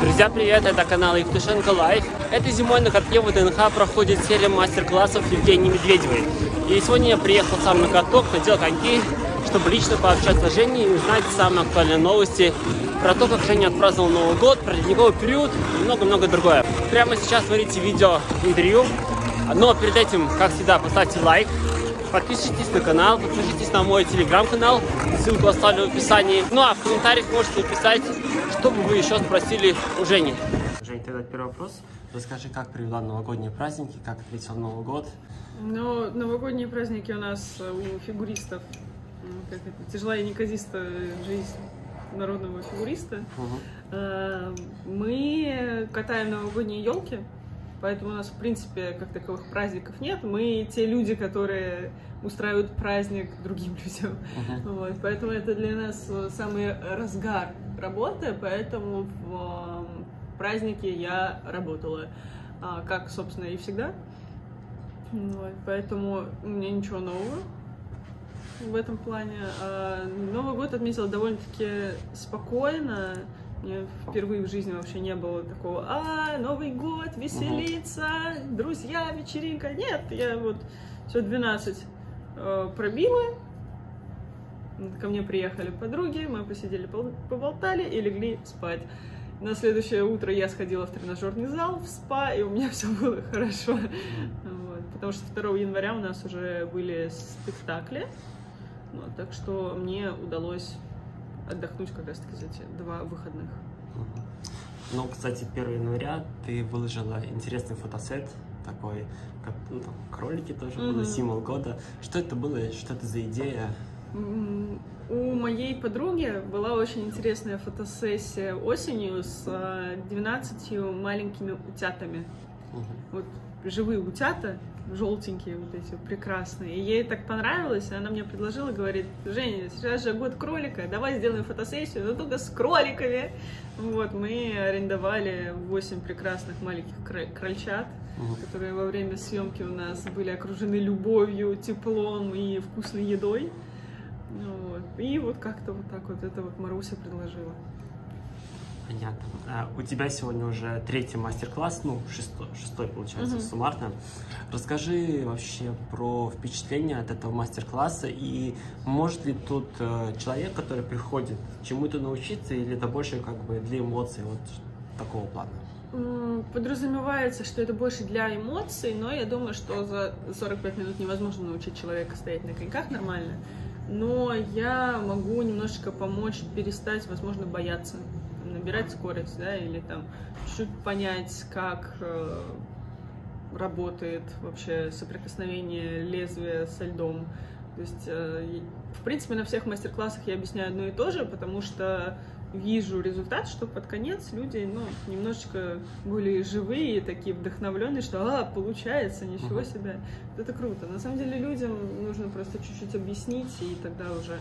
Друзья, привет! Это канал Евтушенко Life. Этой зимой на катке ВДНХ проходит серия мастер-классов Евгении Медведевой. И сегодня я приехал сам на каток, надел коньки, чтобы лично пообщаться с Женей и узнать самые актуальные новости про то, как Женя отпраздновал Новый год, про ледниковый период и много-много другое. Прямо сейчас смотрите видео интервью. Но перед этим, как всегда, поставьте лайк, подписывайтесь на канал, подпишитесь на мой телеграм-канал, ссылку оставлю в описании. Ну а в комментариях можете написать, что бы вы еще спросили у Жени. Жень, тогда первый вопрос. Расскажи, как провела новогодние праздники, как отметил Новый год? Ну, новогодние праздники у нас э, у фигуристов, как это, тяжелая и неказистая жизнь народного фигуриста. Угу. Мы катаем новогодние елки, поэтому у нас, в принципе, как таковых праздников нет. Мы те люди, которые устраивают праздник другим людям. Uh-huh. Вот, поэтому это для нас самый разгар работы, поэтому в праздники я работала, а, как, собственно, и всегда. Вот, поэтому у меня ничего нового в этом плане. А, Новый год отметила довольно-таки спокойно. Мне впервые в жизни вообще не было такого, а, Новый год, веселиться, друзья, вечеринка. Нет, я вот все 12 э, пробила, ко мне приехали подруги, мы посидели, поболтали и легли спать. На следующее утро я сходила в тренажерный зал, в спа, и у меня все было хорошо. Вот. Потому что 2 января у нас уже были спектакли. Вот, так что мне удалось отдохнуть как раз-таки за эти два выходных. Ну, кстати, 1 января ты выложила интересный фотосет, такой, как, ну, там, кролики тоже mm-hmm. было, символ года. Что это было, что это за идея? У моей подруги была очень интересная фотосессия осенью с 12 а, маленькими утятами. Угу. Вот живые утята, желтенькие вот эти прекрасные. И ей так понравилось, и она мне предложила, говорит, Женя, сейчас же год кролика, давай сделаем фотосессию, но только с кроликами. Вот, мы арендовали 8 прекрасных маленьких крольчат, угу. которые во время съемки у нас были окружены любовью, теплом и вкусной едой. Вот. И вот как-то вот так вот это вот Маруся предложила. Понятно. А, у тебя сегодня уже третий мастер-класс, ну, шестой, шестой получается, угу. суммарно. Расскажи вообще про впечатление от этого мастер-класса и может ли тут э, человек, который приходит, чему-то научиться или это больше как бы для эмоций, вот такого плана? Подразумевается, что это больше для эмоций, но я думаю, что за 45 минут невозможно научить человека стоять на коньках нормально. Но я могу немножечко помочь перестать, возможно, бояться набирать скорость, да, или там чуть понять, как э, работает вообще соприкосновение лезвия со льдом. То есть, э, в принципе, на всех мастер-классах я объясняю одно и то же, потому что вижу результат, что под конец люди, ну, немножечко были живые, такие вдохновленные, что, а, получается, ничего себе, это круто. На самом деле людям нужно просто чуть-чуть объяснить, и тогда уже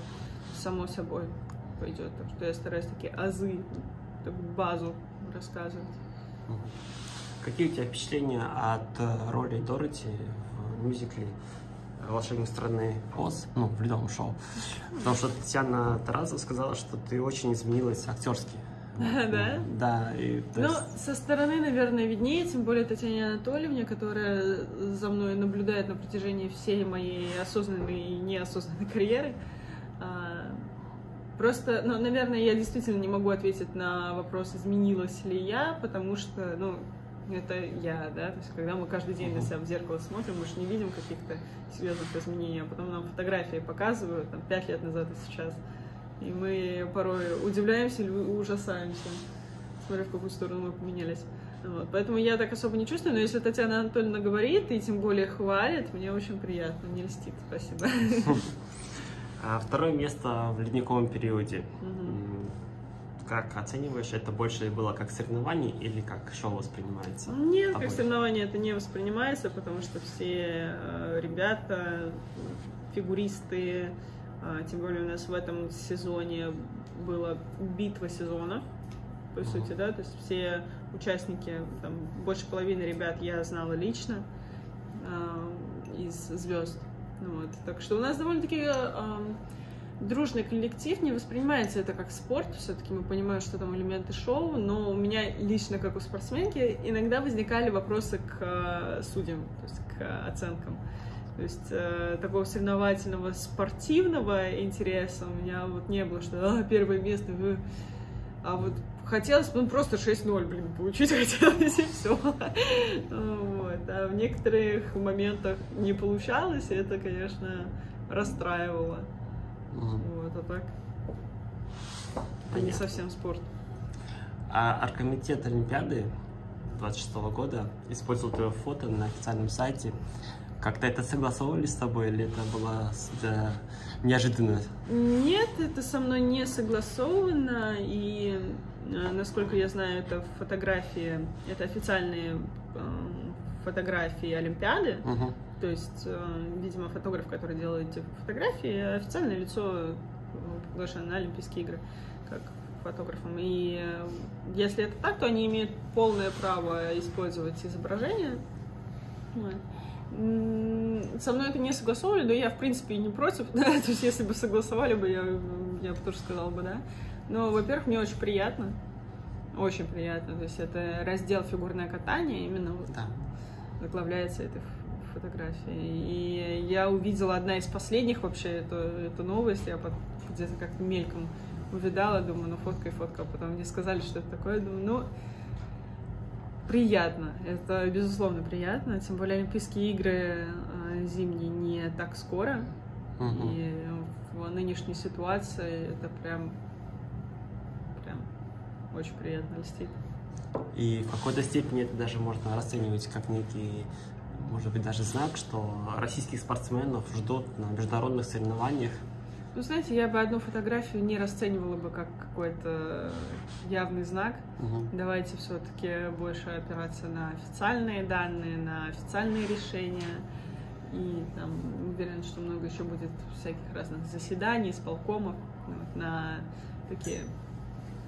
само собой пойдет. Так что я стараюсь такие азы такую базу рассказывать. Какие у тебя впечатления от э, роли Дороти в мюзикле волшебной страны Оз, ну, в ледовом шоу? Потому что Татьяна Таразова сказала, что ты очень изменилась актерски. Да? Да. И, ну, есть... со стороны, наверное, виднее, тем более Татьяне Анатольевне, которая за мной наблюдает на протяжении всей моей осознанной и неосознанной карьеры. Просто, ну, наверное, я действительно не могу ответить на вопрос, изменилась ли я, потому что, ну, это я, да, то есть когда мы каждый день на себя в зеркало смотрим, мы же не видим каких-то серьезных изменений, а потом нам фотографии показывают, там, пять лет назад и сейчас, и мы порой удивляемся или ужасаемся, смотря в какую сторону мы поменялись. Вот. Поэтому я так особо не чувствую, но если Татьяна Анатольевна говорит и тем более хвалит, мне очень приятно, не льстит, спасибо. А второе место в ледниковом периоде. Угу. Как оцениваешь, это больше было как соревнование или как шоу воспринимается? Нет, а как соревнование это не воспринимается, потому что все э, ребята, фигуристы, э, тем более у нас в этом сезоне была битва сезона, по угу. сути, да, то есть все участники, там, больше половины ребят я знала лично э, из звезд. Вот. Так что у нас довольно-таки э, дружный коллектив, не воспринимается это как спорт, все-таки мы понимаем, что там элементы шоу, но у меня лично как у спортсменки, иногда возникали вопросы к э, судьям, то есть к оценкам. То есть э, такого соревновательного спортивного интереса у меня вот не было, что а, первое место, э. А вот хотелось ну, просто 6-0, блин, получить хотелось, и все. Вот. А в некоторых моментах не получалось, и это, конечно, расстраивало. Вот, а так это не совсем спорт. А оргкомитет Олимпиады 26 года использовал твое фото на официальном сайте. Как-то это согласовывали с тобой или это было да, неожиданно? Нет, это со мной не согласовано. И, э, насколько я знаю, это фотографии, это официальные э, фотографии Олимпиады. Угу. То есть, э, видимо, фотограф, который делает эти фотографии, официальное лицо приглашено на Олимпийские игры как фотографом. И если это так, то они имеют полное право использовать изображение. Со мной это не согласовывали, но я, в принципе, и не против. Да? То есть, если бы согласовали бы, я, я бы тоже сказала бы, да. Но, во-первых, мне очень приятно. Очень приятно. То есть, это раздел фигурное катание, именно вот да. заглавляется этой фотографии. И я увидела одна из последних вообще эту, эту новость. Я где-то как-то мельком увидала, думаю, ну фотка и фотка. А потом мне сказали, что это такое. Думаю, ну, приятно. Это, безусловно, приятно. Тем более Олимпийские игры э, зимние не так скоро. Угу. И в нынешней ситуации это прям, прям очень приятно льстит. И в какой-то степени это даже можно расценивать как некий, может быть, даже знак, что российских спортсменов ждут на международных соревнованиях ну, знаете, я бы одну фотографию не расценивала бы как какой-то явный знак. Угу. Давайте все-таки больше опираться на официальные данные, на официальные решения. И там уверен, что много еще будет всяких разных заседаний, исполкомов. Вот, на такие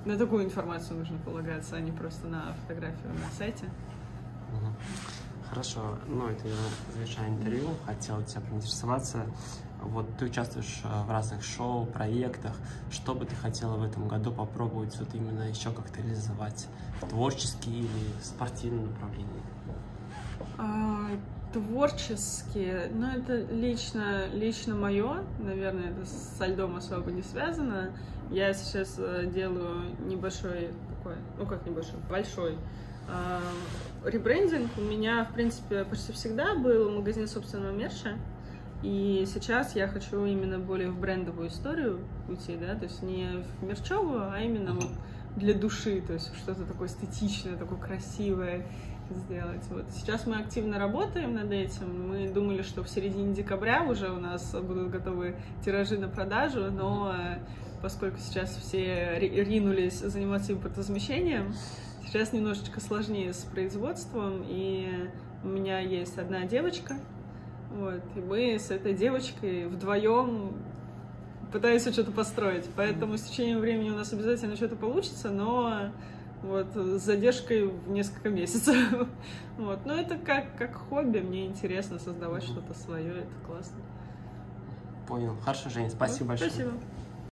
на такую информацию нужно полагаться, а не просто на фотографию на сайте. Угу. Хорошо, ну это я завершаю интервью, хотел тебя поинтересоваться. Вот ты участвуешь э, в разных шоу, проектах. Что бы ты хотела в этом году попробовать вот именно еще как-то реализовать? Творческие или спортивные направления? А, творческие, ну это лично, лично мое, наверное, это со льдом особо не связано. Я сейчас э, делаю небольшой такой, ну как небольшой, большой э, ребрендинг. У меня, в принципе, почти всегда был магазин собственного мерча. И сейчас я хочу именно более в брендовую историю уйти, да, то есть не в мерчевую, а именно вот для души, то есть что-то такое эстетичное, такое красивое сделать. Вот сейчас мы активно работаем над этим. Мы думали, что в середине декабря уже у нас будут готовы тиражи на продажу, но э, поскольку сейчас все ринулись заниматься импортозамещением, сейчас немножечко сложнее с производством, и у меня есть одна девочка, вот, и мы с этой девочкой вдвоем пытаемся что-то построить. Поэтому с течением времени у нас обязательно что-то получится, но вот с задержкой в несколько месяцев. Вот. Но это как, как хобби, мне интересно создавать что-то свое, это классно. Понял. Хорошо, Женя, спасибо вот, большое. Спасибо.